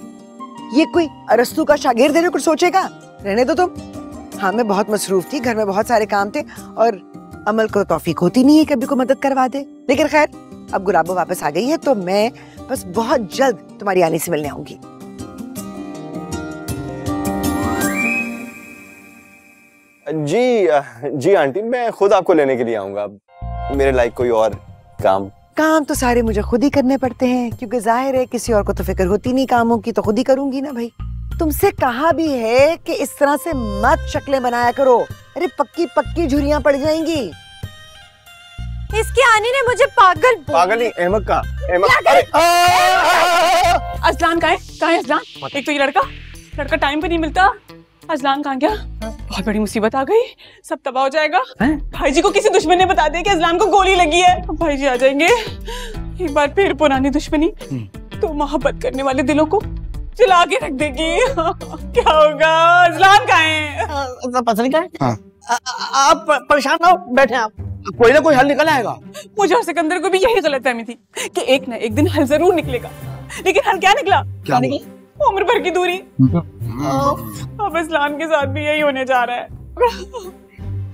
ये कोई अरस्तु का शागिर्द है जो कुछ सोचेगा? रहने दो तुम। हाँ मैं बहुत मसरूफ थी घर में बहुत सारे काम थे और अमल को तौफीक होती नहीं है कभी को मदद करवा दे। लेकिन खैर अब गुलाबो वापस आ गई है तो मैं बस बहुत जल्द तुम्हारी आने से मिलने आऊँगी। जी जी आंटी मैं खुद आपको लेने के लिए आऊँगा। मेरे लाइक कोई और काम काम तो सारे मुझे खुद ही करने पड़ते हैं। क्योंकि ज़ाहिर है किसी और को तो फ़िक्र होती नहीं कामों की तो खुद ही करूँगी ना भाई। तुमसे कहा भी है कि इस तरह से मत शक्लें बनाया करो। अरे पक्की पक्की झुरियाँ पड़ जाएँगी। इसकी आनी ने मुझे पागल पागल नहीं अहमद का अहमद क्या अरे, अजलान कहाँ है? कहाँ है अजलान? एक तो ये लड़का लड़का टाइम पे नहीं मिलता। अजलान कहाँ गया? बहुत बड़ी मुसीबत आ गई। सब तबाह हो जाएगा। है? भाई जी को किसी दुश्मन ने बता दिया कि अजलान को गोली लगी है। भाई जी आ जाएँगे। एक बार फिर पुरानी दुश्मनी तो मोहब्बत करने वाले दिलों को जला के रख देगी। [LAUGHS] क्या होगा? अजलान कहाँ है? पता नहीं कहा आप परेशान ना हो बैठे आप। कोई ना कोई हल निकल आएगा। मुझे और सिकंदर को भी यही गलतफहमी थी कि एक ना एक दिन हल ज़रूर निकलेगा। लेकिन हल क्या निकला? क्या निकला? उम्र भर की दूरी। अब इस्लाम के साथ भी यही होने जा रहा है।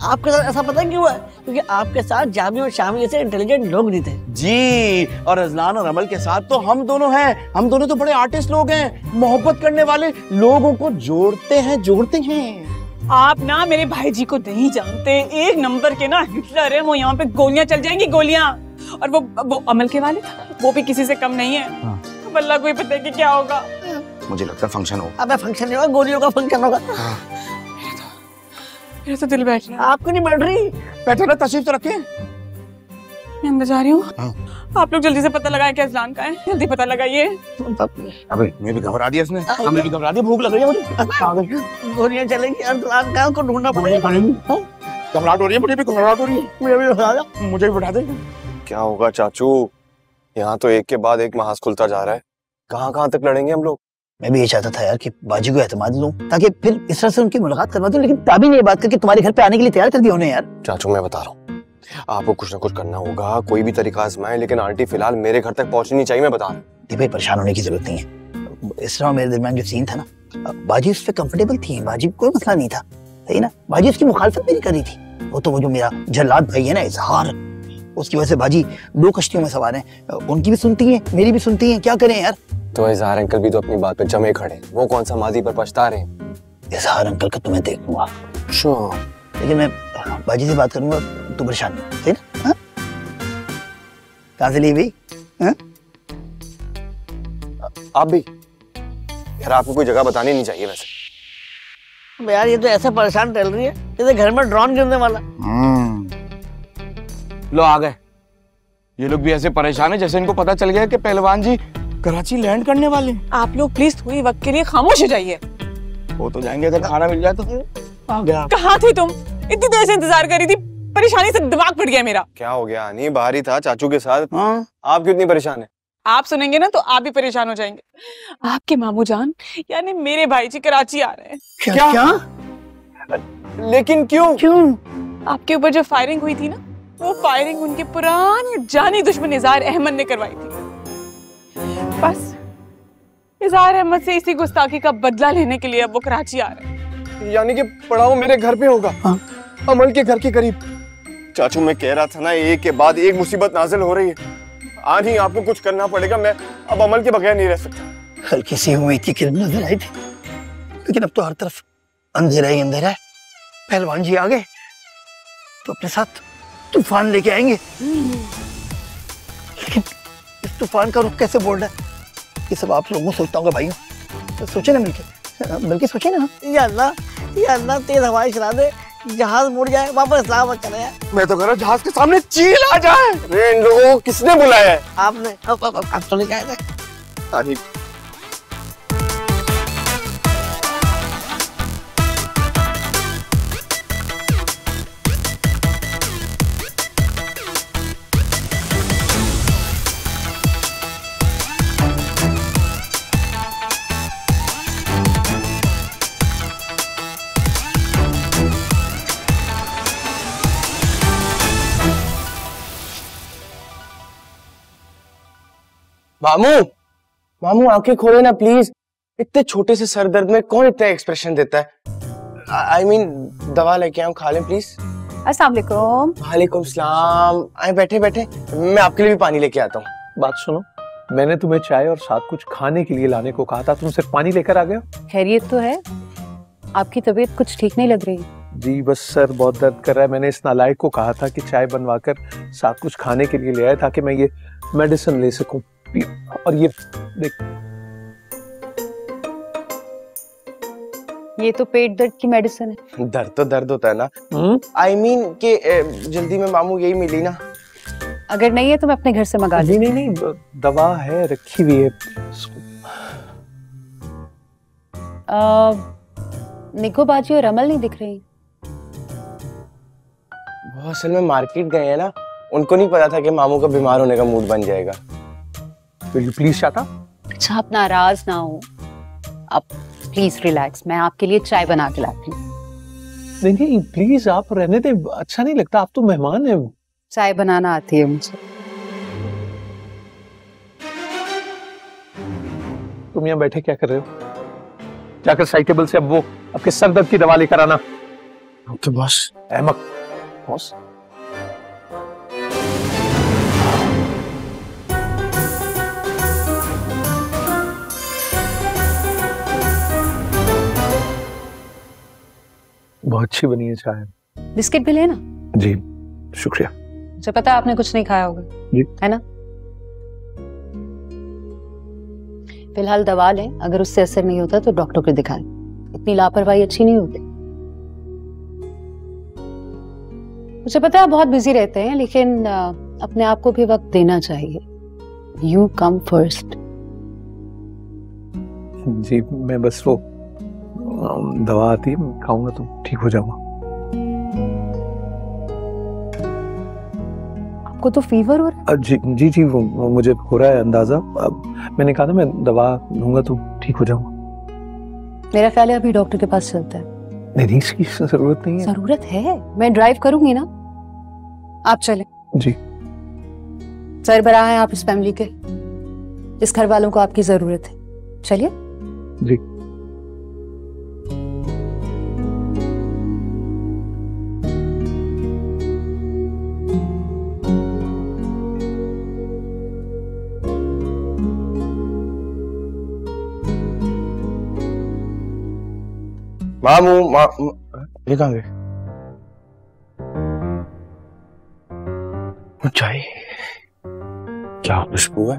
आपके साथ ऐसा पता क्यों हुआ? है? क्योंकि आपके साथ जामी और शामी जैसे इंटेलिजेंट लोग नहीं थे। जी और अजलान और अमल के साथ तो हम दोनों हैं। हम दोनों तो बड़े आर्टिस्ट लोग हैं। मोहब्बत करने वाले लोगों को जोड़ते हैं जोड़ते हैं। आप ना मेरे भाई जी को नहीं जानते। एक नंबर के ना हिटलर है वो यहाँ पे गोलियाँ चल जाएँगी गोलियाँ। और वो वो अमल के वाले वो भी किसी से कम नहीं है। अब अल्लाह को ही पता है कि क्या होगा। मुझे लगता है फ़ंक्शन हो अब फ़ंक्शन नहीं होगा गोलियों का फ़ंक्शन होगा। मेरा तो दिल बैठ रहा है आपको नहीं बैठ रही? बैठो ना तशरीफ़ तो रखें। मैं अंदर जा रही हूँ। आप लोग जल्दी से पता लगाए कि अजलान का है। जल्दी पता लगाइए। अबे मैं भी घबरा दिया इसने। हमें भी घबरा दिया भूख लग रही है मुझे। गोलियाँ चलेंगी अरसलान का को ढूंढना पड़ेगा। घबराहट हो रही है मुझे भी घबराहट हो रही है। मुझे भी बता दे मुझे भी बैठा दे। क्या होगा चाचू? यहाँ तो एक के बाद एक महाज खुलता जा रहा है। कहाँ कहाँ तक लड़ेंगे हम लोग? मैं भी ये चाहता था यार कि बाजी को एतमाद लूँ ताकि फिर इस तरह से उनकी मुलाकात करवा दूँ लेकिन ताबी ने ये बात करके तुम्हारे घर पे आने के लिए तैयार कर दिया उन्हें यार। चाचू मैं बता रहा हूँ। आपको कुछ ना कुछ करना होगा कोई भी तरीका आजमाए लेकिन आंटी फ़िलहाल मेरे घर तक पहुंचनी चाहिए मैं बता रहा हूँ। भाई परेशान होने की ज़रूरत नहीं है। इस तरह मेरे दरमियान जो सीन था ना बाजी उस पर कंफर्टेबल थी बाजी कोई मसला नहीं था सही ना? बाजी उसकी मुखालफत भी नहीं कर रही थी। वो तो वो जो मेरा जल्लाद भाई है ना इजहार उसकी वजह से बाजी दो कश्तियों में सवार हैं। उनकी भी सुनती हैं मेरी भी सुनती हैं क्या करें यार? तो इजहार अंकल भी तो अपनी बात पे जमे खड़े वो कौन सा माजी पर पछता रहे हैं? इजहार अंकल का तुम्हें देखूँगा। लेकिन मैं बाजी से बात करूँगा तू परेशान सही हाँ? कहाँ से ली भाई हाँ? आप भी? यार आपको कोई जगह बतानी नहीं चाहिए वैसे। यार ये तो ऐसे परेशान चल रही है जैसे घर में ड्रोन गिरने वाला। लो आ गए। ये लोग भी ऐसे परेशान है जैसे इनको पता चल गया कि पहलवान जी कराची लैंड करने वाले आप लोग प्लीज़ थोड़ी वक्त के लिए खामोश हो जाइए। वो तो जाएँगे अगर खाना मिल जाए तो आ गया। कहाँ थी तुम? इतनी देर से इंतज़ार कर रही थी परेशानी से दिमाग फट गया मेरा। क्या हो गया? नहीं बाहर ही था चाचू के साथ। हाँ? आप क्यों इतनी परेशान है? आप सुनेंगे ना तो आप भी परेशान हो जाएँगे। आपके मामू जान यानी मेरे भाई जी कराची आ रहे हैं। क्या? क्या? लेकिन क्यों? क्यों? आपके ऊपर जो फायरिंग हुई थी ना वो फायरिंग उनके पुराने जानी दुश्मन निजार अहमद ने करवाई थी। बस। इजहार अहमद से इसी गुस्ताखी का बदला लेने के लिए अब वो कराची आ रहे हैं। यानी कि पड़ाव मेरे घर पे होगा। हाँ? अमल के घर के करीब। चाचू मैं कह रहा था ना एक के बाद एक मुसीबत नाजिल हो रही है। आज ही आपको कुछ करना पड़ेगा मैं अब अमल के बगैर नहीं रह सकता। हल्की सी उम्मीद की किरण नज़र आई थी। लेकिन अब तो हर तरफ़ अंधेरा ही अंधेरा है। पहलवान जी आ गए। तो अपने साथ तूफ़ान लेके आएँगे। लेकिन इस तूफ़ान का रुख कैसे बोल रहा है? ये सब आप लोगों को सोचता होगा भाई तो सोचे ना मिलके। मिलके सोचे ना। या अल्लाह या अल्लाह तेज हवाएँ चला दे जहाज़ मुड़ जाए वापस इस्लामाबाद चले जाए मैं तो कह रहा जहाज़ के सामने चील आ जाए। इन लोगों को किसने बुलाया है? आपने अब अब अब तो लेके आए मामू मामू आँखें खोले ना प्लीज़ इतने छोटे से सर दर्द में कौन इतना एक्सप्रेशन देता है? आई मीन दवा लेके आऊँ खा लें प्लीज़ अस्सलाम वालेकुम वालेकुम सलाम। आए बैठे बैठे। मैं आपके लिए भी पानी लेके आता हूँ। बात सुनो मैंने तुम्हें चाय और साथ कुछ खाने के लिए लाने को कहा था तुम सिर्फ़ पानी लेकर आ गए हो? खैरियत तो है। आपकी तबीयत कुछ ठीक नहीं लग रही। जी बस सर बहुत दर्द कर रहा है। मैंने इस नालायक को कहा था कि चाय बनवाकर साथ कुछ खाने के लिए ले आए ताकि मैं ये मेडिसिन ले सकूँ। और ये देख। ये तो पेट दर्द की मेडिसिन है। दर्द तो दर्द होता है ना। आई मीन mean कि जल्दी में मामू यही मिली ना। अगर नहीं है तो मैं अपने घर से मंगा नहीं नहीं नहीं दवा है रखी हुई है। आ, निको बाजी और अमल नहीं दिख रही। वो असल में मार्केट गए हैं ना उनको नहीं पता था कि मामू का बीमार होने का मूड बन जाएगा। विल यू प्लीज़ शट अच्छा आप नाराज़ ना हो। आप प्लीज़ रिलैक्स मैं आपके लिए चाय बना के लाती हूँ। नहीं नहीं प्लीज़ आप रहने दे अच्छा नहीं लगता आप तो मेहमान हैं चाय बनाना आती है मुझे। तुम यहाँ बैठे क्या कर रहे हो? जाकर साइड टेबल से अब वो आपके सर दर्द की दवा लेकर आना। ओके बॉस अहमक बॉस। बहुत अच्छी बनी है चाय। बिस्किट भी लेना? जी शुक्रिया। मुझे पता है आपने कुछ नहीं खाया होगा। जी। है ना? फ़िलहाल दवा लें अगर उससे असर नहीं होता तो डॉक्टर को दिखाएँ। इतनी लापरवाही अच्छी नहीं होती। मुझे पता है आप बहुत बिज़ी रहते हैं लेकिन अपने आप को भी वक्त देना चाहिए। यू कम फ़र्स्ट जी मैं बस वो दवा आती है खाऊँगा तो ठीक हो जाऊँगा। आपको तो फीवर हो रहा है? जी जी जी वो, वो मुझे हो रहा है अंदाज़ा। अब मैंने कहा ना मैं दवा लूँगा तो ठीक हो जाऊँगा। मेरा ख्याल है अभी डॉक्टर के पास चलता है। नहीं नहीं इसकी ज़रूरत नहीं है। ज़रूरत है? मैं ड्राइव करूँगी ना। आप चले। जी। सरबराह हैं आप इस फैमिली के। इस घर वालों को आपकी ज़रूरत है। चलिए। जी। मामू मा, ये कहाँ गए? चाय। क्या खुशबू है?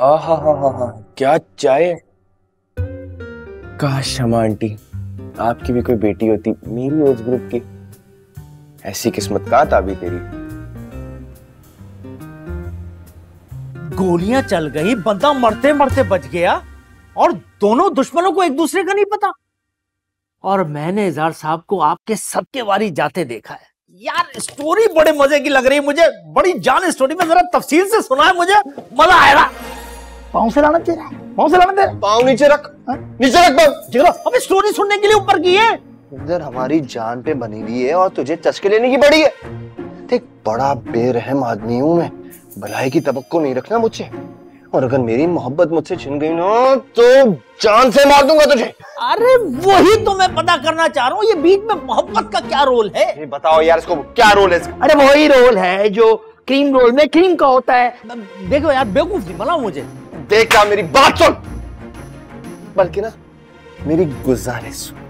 आहा हा हा हा क्या चाय काश शमा आंटी आपकी भी कोई बेटी होती मेरी एज ग्रुप की। ऐसी किस्मत कहाँ था अभी तेरी? गोलियाँ चल गई बंदा मरते मरते बच गया और दोनों दुश्मनों को एक दूसरे का नहीं पता। और मैंने इजार साहब को आपके सबके वारी जाते देखा है। यार स्टोरी बड़े मज़े की लग रही है मुझे। बड़ी जान स्टोरी में जरा तफसील से सुना है मुझे। मज़ा आएगा पाँव से लाना तेरा पाँव से लाना तेरा पाँव नीचे रख। नीचे रख पाँव चलो अबे स्टोरी सुनने के लिए ऊपर की है। इधर हमारी जान पे बनी हुई है और तुझे चस्के लेने की पड़ी है। देख बड़ा बेरहम आदमी हूँ मैं। भलाई की तवक्को नहीं रखना मुझसे। और अगर मेरी मोहब्बत मुझसे छिन गई ना तो जान से मार दूँगा तुझे। अरे वही तो मैं पता करना चाह रहा हूँ ये बीच में मोहब्बत का क्या रोल है? ये बताओ यार इसको क्या रोल है इसका? अरे वही रोल है जो क्रीम रोल में क्रीम का होता है। देखो यार बेवकूफ़ नहीं बनाओ मुझे। देखा मेरी बात सुन। बल्कि ना मेरी गुजारिश सुन।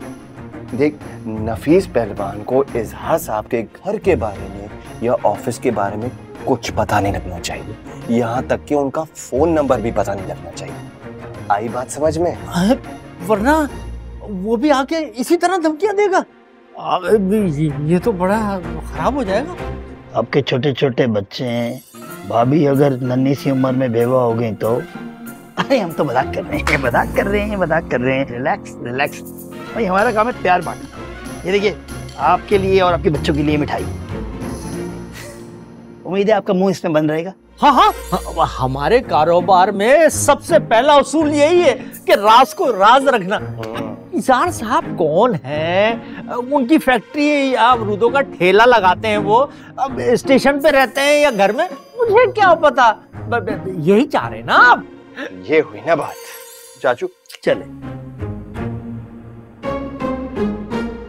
देख नफीस पहलवान को इजहार साहब के घर के बारे में या ऑफ़िस के बारे में कुछ पता नहीं लगना चाहिए। यहाँ तक कि उनका फ़ोन नंबर भी पता नहीं लगना चाहिए। आई बात समझ में? वरना वो भी आके इसी तरह धमकियाँ देगा। ये, ये तो बड़ा खराब हो जाएगा। आपके छोटे छोटे बच्चे हैं। भाभी अगर नन्ही सी उम्र में बेवा हो गई तो? अरे हम तो मज़ाक कर रहे हैं मज़ाक कर रहे हैं मज़ाक कर रहे हैं। रिलैक्स रिलैक्स भाई हमारा काम है प्यार बांटना। ये देखिए आपके लिए और आपके बच्चों के लिए मिठाई। उम्मीद है आपका मुँह इसमें बंद रहेगा। हाँ हाँ हाँ, हमारे कारोबार में सबसे पहला उसूल यही है कि राज को राज रखना। इजार साहब कौन है? उनकी फैक्ट्री या अमरूदों का ठेला लगाते हैं वो? अब स्टेशन पे रहते हैं या घर में? मुझे क्या पता? यही चाह रहे ना आप? ये हुई ना बात। चाचू। चले।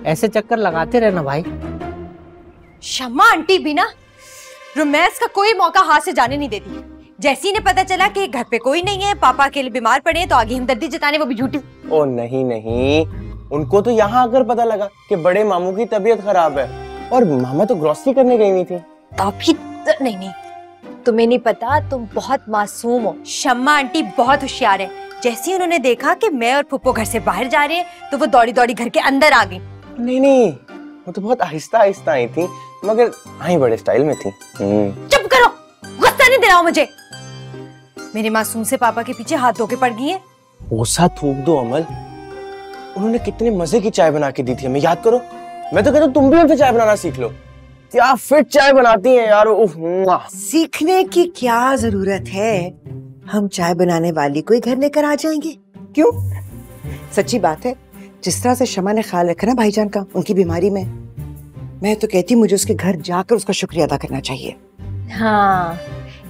ऐसे चक्कर लगाते रहना भाई। शम्मा आंटी भी ना रोमांस का कोई मौका हाथ से जाने नहीं देती। जैसे ही ने पता चला कि घर पे कोई नहीं है पापा अकेले बीमार पड़े हैं तो आगे हमदर्दी जताने वो भी झूठी। ओ नहीं नहीं। उनको तो यहाँ आकर पता लगा कि बड़े मामू की तबीयत खराब है। और मामा तो ग्रोसरी करने गई हुई थी। अभी नहीं नहीं। तुम्हें नहीं पता तुम बहुत मासूम हो। शम्मा आंटी बहुत होशियार है। जैसे ही उन्होंने देखा कि मैं और पुप्पो घर से बाहर जा रहे हैं तो वो दौड़ी दौड़ी घर के अंदर आ गई। नहीं नहीं वो तो बहुत आहिस्ता आहिस्ता आई थी मगर आई बड़े स्टाइल में थी। हम्म। चुप करो! गुस्सा नहीं दिलाओ मुझे। मेरे मासूम से पापा के पीछे हाथ धोके पड़ गई है। ओसा थूक दो अमल। उन्होंने कितने मज़े की चाय बना के दी थी हमें याद करो। मैं तो कहता हूँ तुम भी उनसे चाय बनाना सीख लो। क्या फिट चाय बनाती हैं यार? उफ, सीखने की क्या ज़रूरत है? हम चाय बनाने वाली को ही घर लेकर आ जाएँगे। क्यों? सच्ची बात है जिस तरह से शमा ने ख्याल रखा ना भाईजान का उनकी बीमारी में मैं तो कहती मुझे उसके घर जाकर उसका शुक्रिया अदा करना चाहिए। हाँ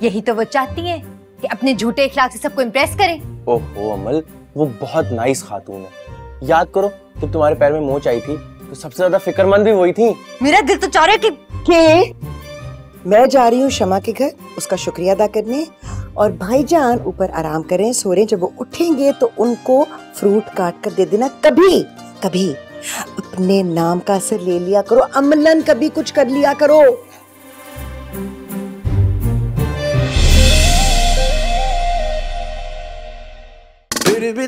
यही तो वो चाहती है कि अपने झूठे इखलाक से सबको इम्प्रेस करें। ओहो अमल वो बहुत नाइस खातून है। याद करो जब तुम्हारे पैर में मोच आई थी तो सबसे ज़्यादा फिक्रमंद भी वही थी। मेरा दिल तो चाह रहा है कि के? मैं जा रही हूँ शमा के घर उसका शुक्रिया अदा करने। और भाईजान ऊपर आराम करें सो रहे जब वो उठेंगे तो उनको फ्रूट काट कर दे देना। कभी कभी अपने नाम का असर ले लिया करो अमलन कभी कुछ कर लिया करो। फिर भी